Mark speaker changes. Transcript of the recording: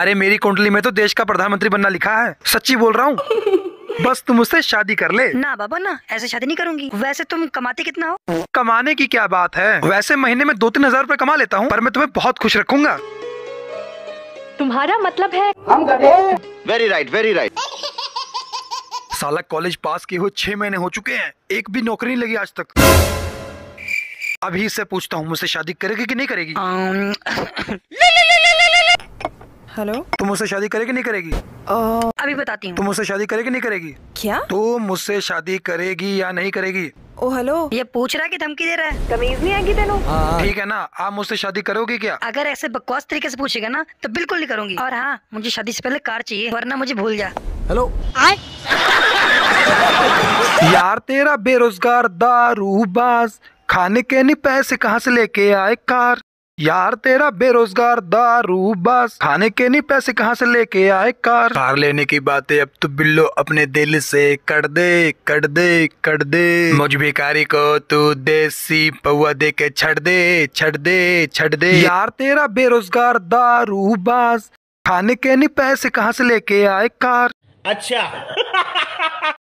Speaker 1: अरे मेरी कुंडली में तो देश का प्रधानमंत्री बनना लिखा है। सच्ची बोल रहा हूँ? बस तुम मुझसे शादी कर ले।
Speaker 2: ना बाबा ना ऐसे शादी नहीं करूँगी। वैसे तुम कमाते कितना हो?
Speaker 1: कमाने की क्या बात है? वैसे महीने में दो तीन हज़ार रूपए कमा लेता हूँ पर मैं तुम्हें बहुत खुश रखूँगा।
Speaker 3: तुम्हारा मतलब है हम
Speaker 4: वेरी राइट वेरी राइट
Speaker 1: साला कॉलेज पास किए हुए छह महीने हो चुके हैं एक भी नौकरी नहीं लगी आज तक। अभी इससे पूछता हूँ मुझसे शादी करेगी कि नहीं करेगी?
Speaker 5: हेलो?
Speaker 1: तुम मुझसे शादी करेगी नहीं करेगी?
Speaker 5: अ,
Speaker 2: अभी बताती हूँ।
Speaker 1: तुम मुझसे शादी करेगी नहीं करेगी?
Speaker 5: क्या?
Speaker 1: तो मुझसे शादी करेगी या नहीं करेगी?
Speaker 5: Oh hello?
Speaker 2: ये पूछ रहा है कि धमकी दे रहा है।
Speaker 3: तमीज नहीं आएगी तेनों?
Speaker 1: ठीक है ना आप मुझसे शादी करोगे क्या?
Speaker 2: अगर ऐसे बकवास तरीके से पूछेगा ना तो बिल्कुल नहीं करूँगी। और हाँ मुझे शादी से पहले कार चाहिए वरना मुझे भूल जा।
Speaker 6: हेलो? आए।
Speaker 1: यार तेरा बेरोजगार दारूबाज खाने के नहीं पैसे कहाँ से लेके आए कार? यार, तेरा बेरोजगार दारूबाज खाने के नहीं, पैसे कहाँ से लेके आए कार? कार लेने की बातें अब तो बिल्लो अपने दिल से कर दे कर दे कर दे। मुझ भिखारी को तू देसी पौआ दे के छड़ दे छड़ दे छड़ दे। यार, तेरा बेरोजगार दारूबाज खाने के नहीं, पैसे कहाँ से लेके आए कार?
Speaker 7: अच्छा।